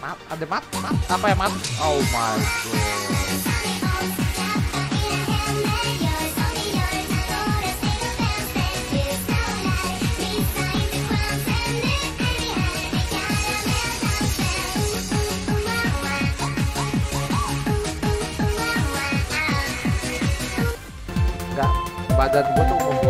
mat ada mat? Mat? Apa ya mat? Oh my god. Badan gue tuh